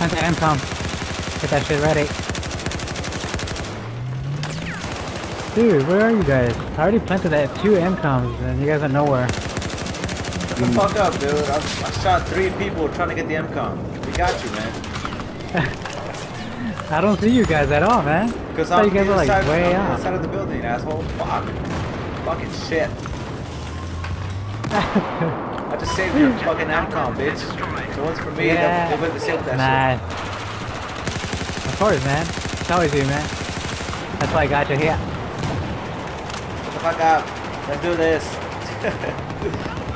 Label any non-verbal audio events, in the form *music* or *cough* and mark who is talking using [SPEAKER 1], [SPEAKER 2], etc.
[SPEAKER 1] objective Alpha.
[SPEAKER 2] Plant that MCOM. Get that shit ready. Dude, where are you guys? I already planted that two MCOMs and you guys are nowhere.
[SPEAKER 3] Shut the hmm. fuck up, dude. I, I shot three people trying to get the MCOM. We got you, man. *laughs*
[SPEAKER 2] I don't see you guys at all, man.
[SPEAKER 3] Because
[SPEAKER 2] I thought
[SPEAKER 3] I'm
[SPEAKER 2] you guys are like
[SPEAKER 3] side,
[SPEAKER 2] way
[SPEAKER 3] I'm
[SPEAKER 2] out.
[SPEAKER 3] the side of the building, asshole. Fuck. Fucking shit. *laughs* I just saved your fucking MCOM, bitch. So one's for me,
[SPEAKER 2] Yeah.
[SPEAKER 3] they went to save that
[SPEAKER 2] Nah. Of course, man. It's always you, man. That's why I got you here.
[SPEAKER 3] Shut the fuck up. Let's do this. *laughs*